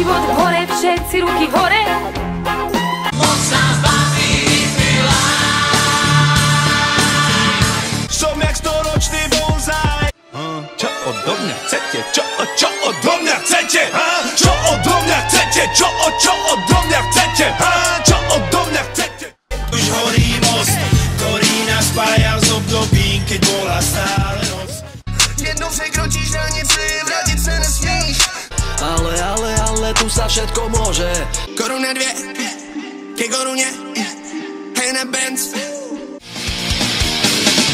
život hore, všetci ruky hore. Som jak storočný bonzaj Čo odo mňa chcete? Čo, čo odo mňa chcete? Ha? Čo odo mňa chcete? Čo, čo odo mňa chcete? Ha? Čo odo mňa chcete? Obdobím, keď bola stále noc. Jednou překročíš hranici, vrátiť sa nesmíš Ale, ale, ale tu sa všetko môže. Koruna dvě, ke koruně, hej na Benz.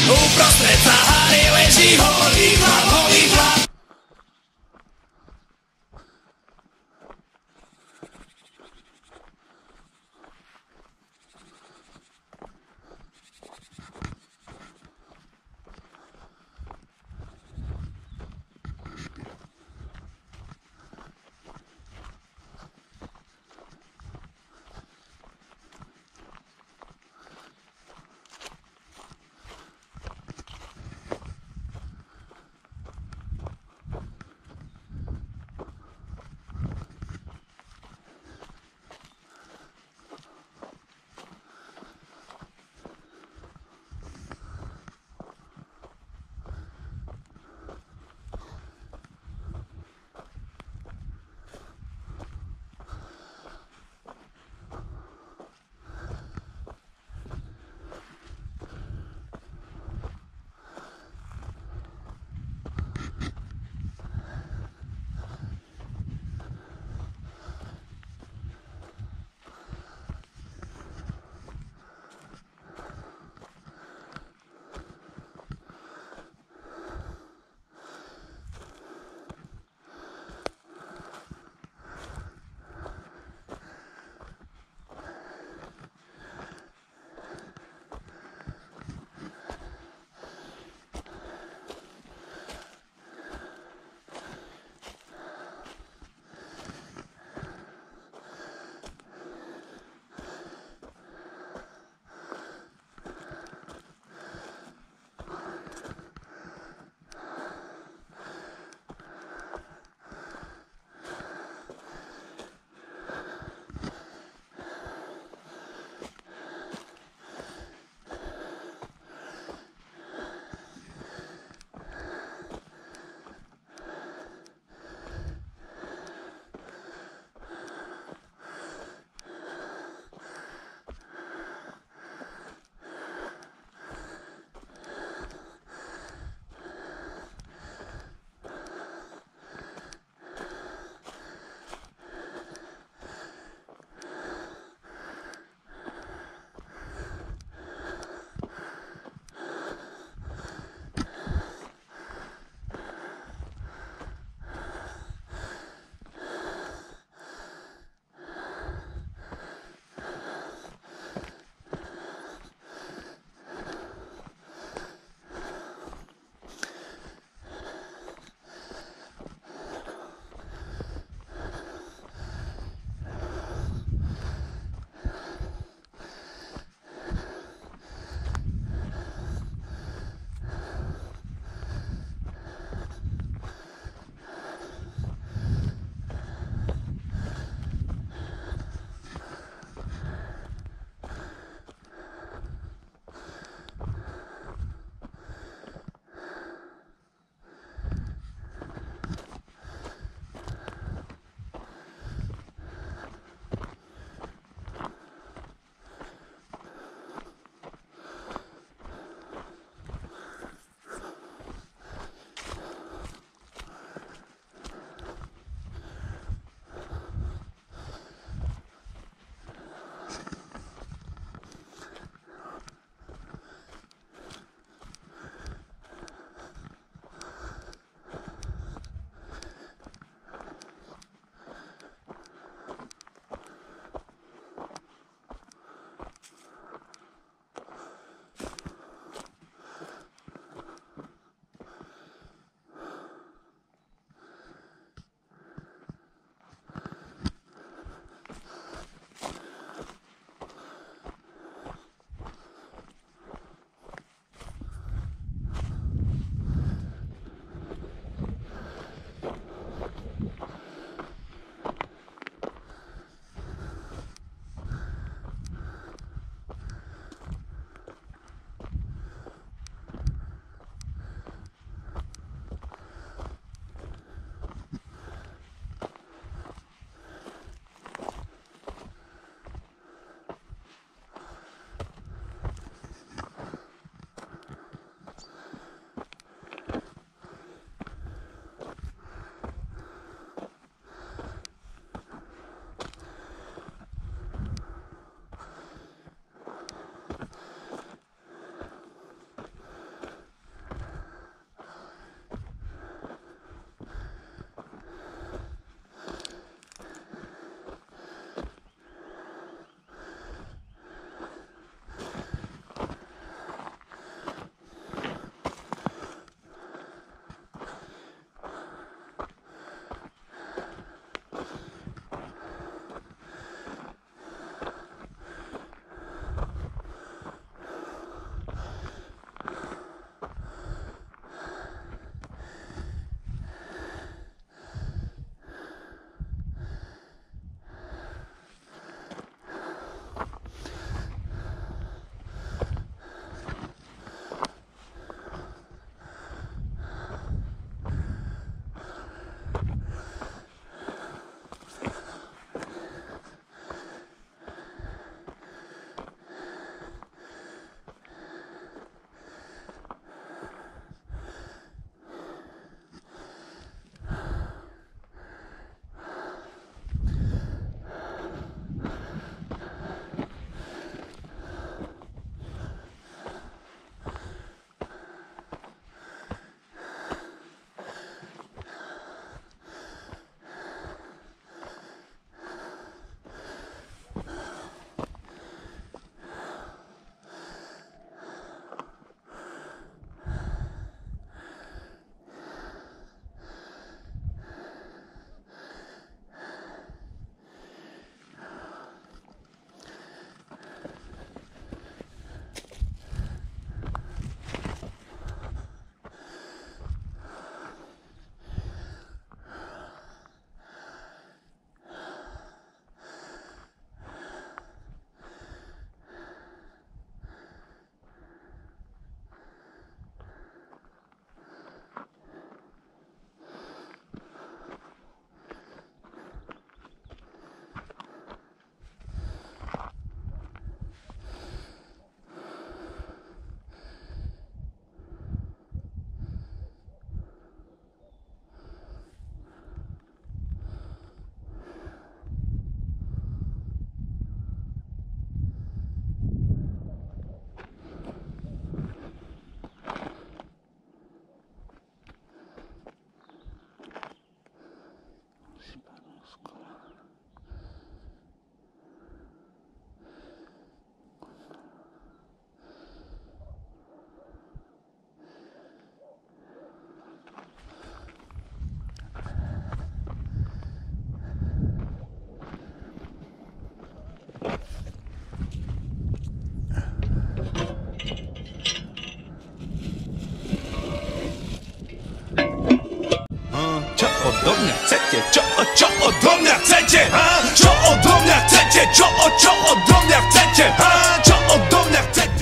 Uprostred Sahary leží holý chlap, holý chlap čo odo mňa chcete? Čo, čo odo mňa chcete? Ha? Čo odo mňa chcete? Čo, čo odo mňa chcete? Ha? Čo odo mňa chcete?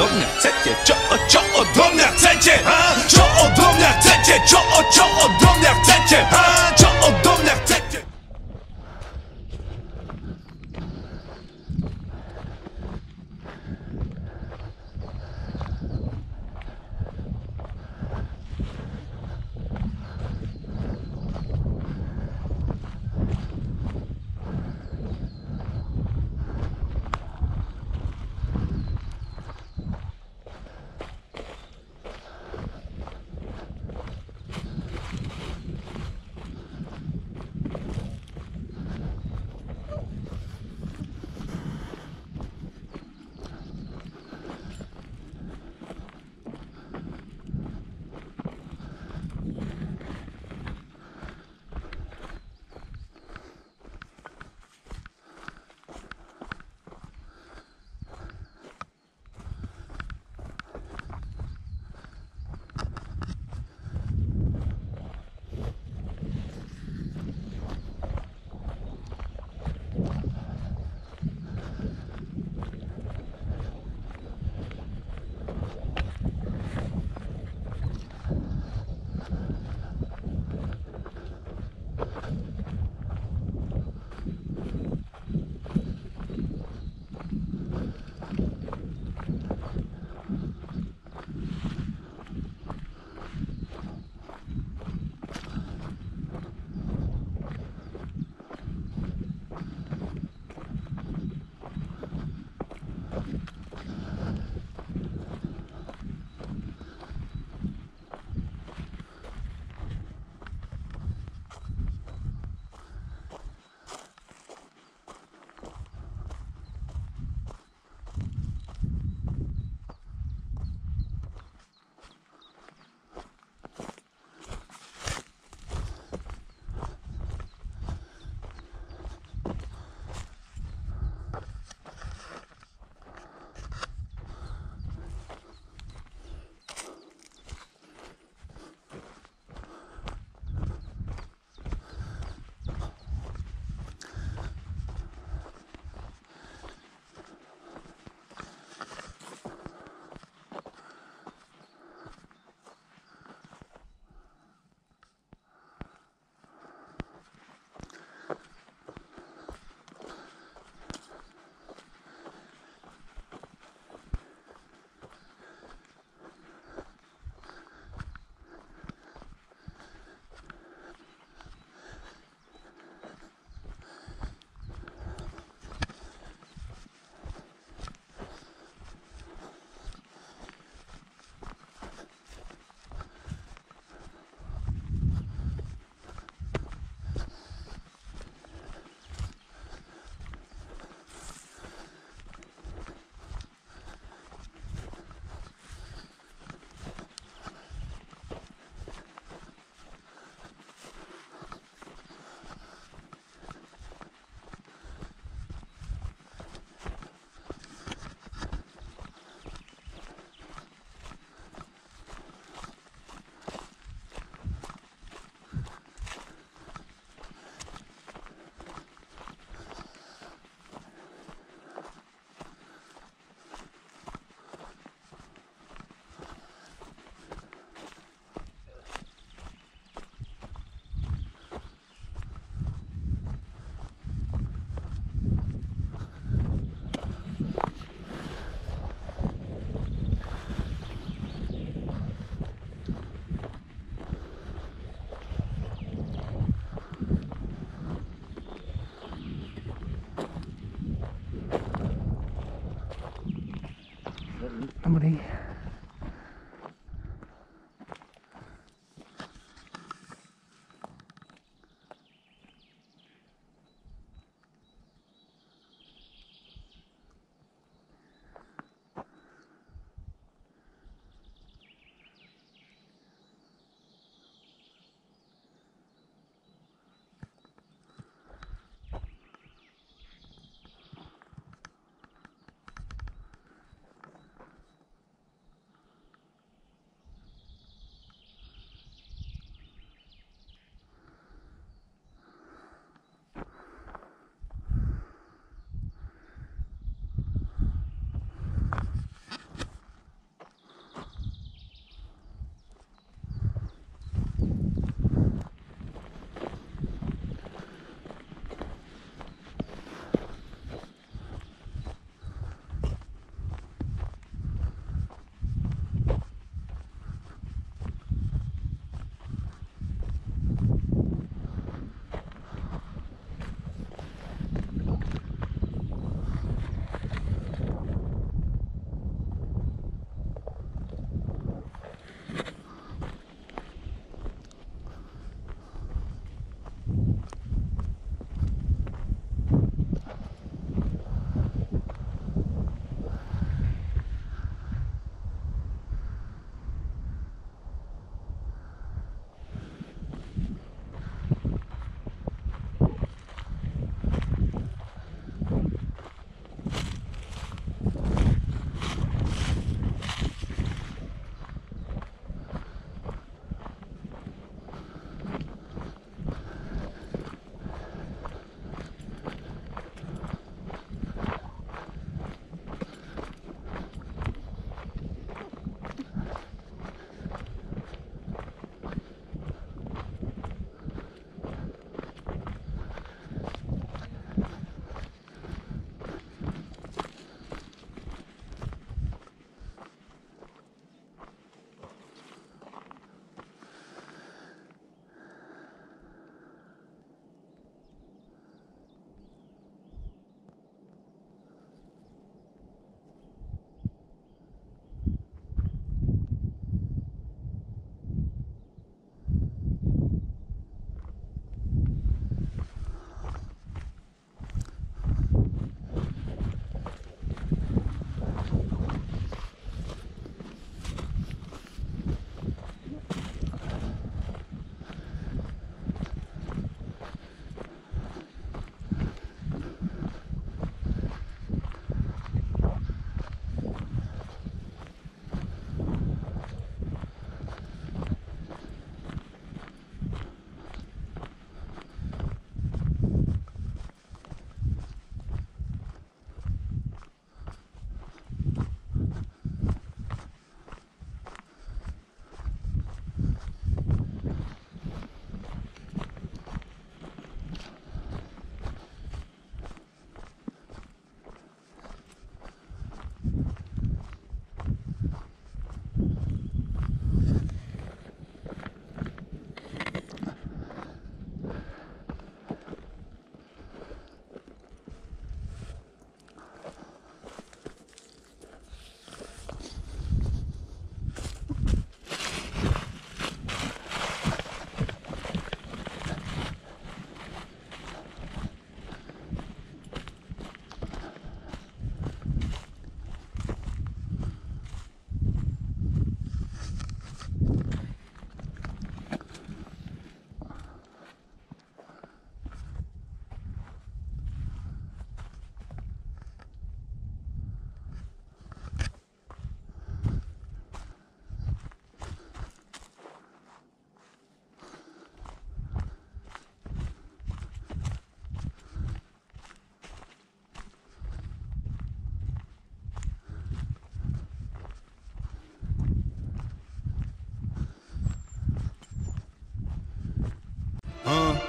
Odo mňa chcete? Čo, čo odo mňa chcete? Ha? Čo odo mňa chcete? Čo, čo odo mňa chcete? Ha? Čo odo mňa chcete?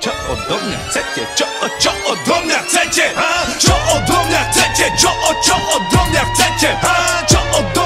Čo odo mňa chcete? Čo, čo odo mňa chcete? Ha? Čo odo mňa chcete? Čo, čo odo mňa chcete? Ha? Čo odo